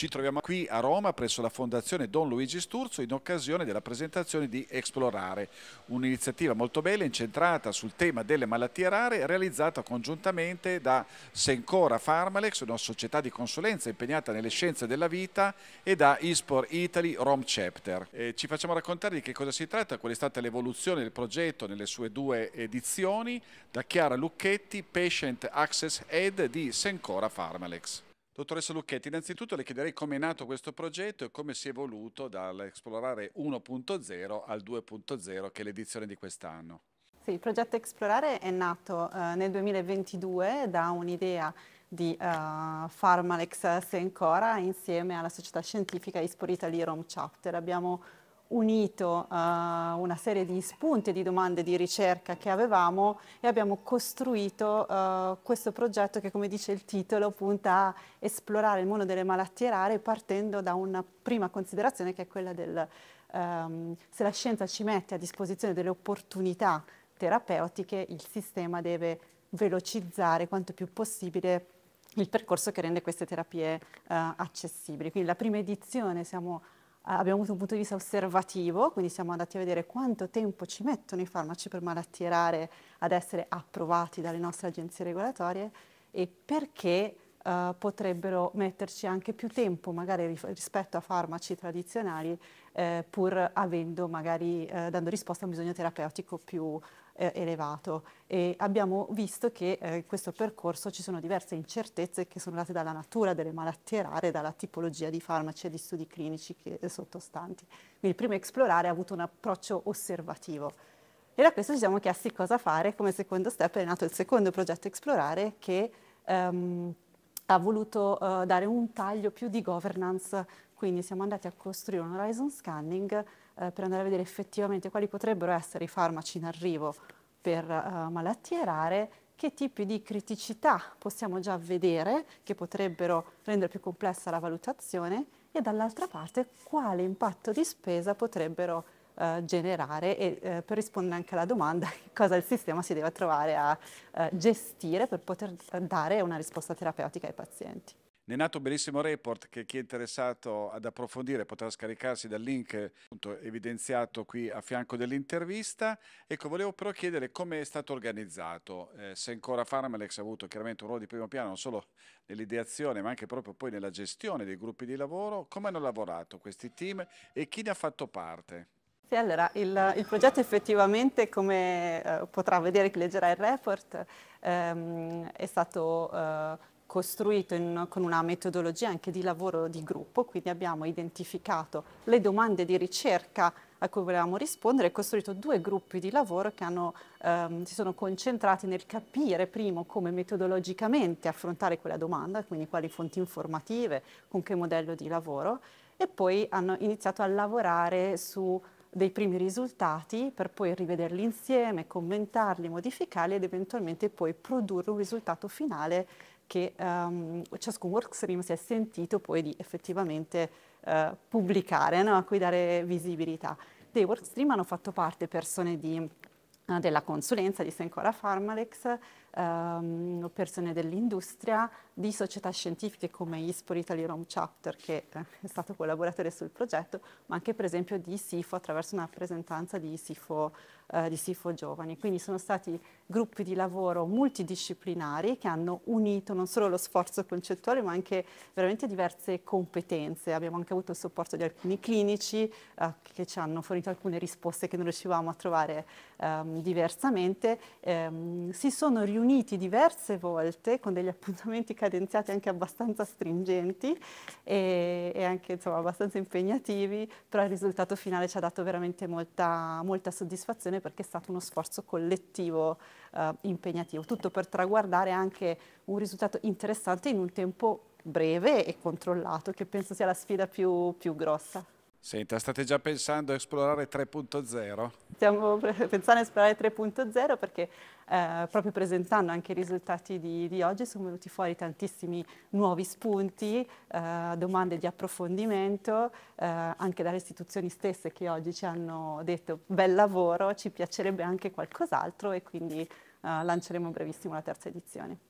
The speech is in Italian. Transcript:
Ci troviamo qui a Roma presso la Fondazione Don Luigi Sturzo in occasione della presentazione di Esplorare, un'iniziativa molto bella incentrata sul tema delle malattie rare realizzata congiuntamente da Sencora Pharmalex, una società di consulenza impegnata nelle scienze della vita e da Ispor Italy Rome Chapter. E ci facciamo raccontare di che cosa si tratta, qual è stata l'evoluzione del progetto nelle sue due edizioni da Chiara Lucchetti, Patient Access Ed di Sencora Pharmalex. Dottoressa Lucchetti, innanzitutto le chiederei come è nato questo progetto e come si è evoluto dall'Explorare 1.0 al 2.0 che è l'edizione di quest'anno. Sì, il progetto Explorare è nato eh, nel 2022 da un'idea di uh, Pharmalex Sencora insieme alla società scientifica Ispor Italy Rome Chapter. Abbiamo unito uh, una serie di spunti e di domande di ricerca che avevamo e abbiamo costruito uh, questo progetto che come dice il titolo punta a esplorare il mondo delle malattie rare partendo da una prima considerazione che è quella del um, se la scienza ci mette a disposizione delle opportunità terapeutiche il sistema deve velocizzare quanto più possibile il percorso che rende queste terapie uh, accessibili. Quindi la prima edizione siamo abbiamo avuto un punto di vista osservativo, quindi siamo andati a vedere quanto tempo ci mettono i farmaci per malattie rare ad essere approvati dalle nostre agenzie regolatorie e perché uh, potrebbero metterci anche più tempo magari rispetto a farmaci tradizionali eh, pur avendo magari eh, dando risposta a un bisogno terapeutico più eh, elevato e abbiamo visto che eh, in questo percorso ci sono diverse incertezze che sono date dalla natura delle malattie rare, dalla tipologia di farmaci e di studi clinici che, eh, sottostanti. Quindi il primo esplorare ha avuto un approccio osservativo. E da questo ci siamo chiesti cosa fare, come secondo step è nato il secondo progetto Esplorare che um, ha voluto uh, dare un taglio più di governance, quindi siamo andati a costruire un horizon scanning uh, per andare a vedere effettivamente quali potrebbero essere i farmaci in arrivo per uh, malattie rare, che tipi di criticità possiamo già vedere che potrebbero rendere più complessa la valutazione e dall'altra parte quale impatto di spesa potrebbero eh, generare e eh, per rispondere anche alla domanda cosa il sistema si deve trovare a eh, gestire per poter dare una risposta terapeutica ai pazienti. Ne è nato un bellissimo report che chi è interessato ad approfondire potrà scaricarsi dal link appunto, evidenziato qui a fianco dell'intervista. Ecco, volevo però chiedere come è stato organizzato. Eh, se ancora Pharmalex ha avuto chiaramente un ruolo di primo piano non solo nell'ideazione ma anche proprio poi nella gestione dei gruppi di lavoro, come hanno lavorato questi team e chi ne ha fatto parte? Sì, allora il, il progetto effettivamente, come eh, potrà vedere chi leggerà il report, ehm, è stato eh, costruito in, con una metodologia anche di lavoro di gruppo, quindi abbiamo identificato le domande di ricerca a cui volevamo rispondere e costruito due gruppi di lavoro che hanno, ehm, si sono concentrati nel capire primo come metodologicamente affrontare quella domanda, quindi quali fonti informative, con che modello di lavoro, e poi hanno iniziato a lavorare su dei primi risultati per poi rivederli insieme, commentarli, modificarli ed eventualmente poi produrre un risultato finale che um, ciascun workstream si è sentito poi di effettivamente uh, pubblicare, no? a cui dare visibilità. Dei workstream hanno fatto parte persone di, della consulenza di Sencora Pharmalex, um, persone dell'industria, di società scientifiche come ISPOR Italy Rome Chapter, che eh, è stato collaboratore sul progetto, ma anche per esempio di SIFO attraverso una rappresentanza di SIFO, eh, di SIFO Giovani. Quindi sono stati gruppi di lavoro multidisciplinari che hanno unito non solo lo sforzo concettuale, ma anche veramente diverse competenze. Abbiamo anche avuto il supporto di alcuni clinici eh, che ci hanno fornito alcune risposte che non riuscivamo a trovare ehm, diversamente. Ehm, si sono riuniti diverse volte con degli appuntamenti cadenziati anche abbastanza stringenti e, e anche insomma, abbastanza impegnativi, però il risultato finale ci ha dato veramente molta, molta soddisfazione perché è stato uno sforzo collettivo eh, impegnativo, tutto per traguardare anche un risultato interessante in un tempo breve e controllato, che penso sia la sfida più, più grossa. Senta, state già pensando a esplorare 3.0? Stiamo pensando a esplorare 3.0 perché eh, proprio presentando anche i risultati di, di, oggi sono venuti fuori tantissimi nuovi spunti, eh, domande di approfondimento, eh, anche dalle istituzioni stesse che oggi ci hanno detto bel lavoro, ci piacerebbe anche qualcos'altro e quindi eh, lanceremo brevissimo la terza edizione.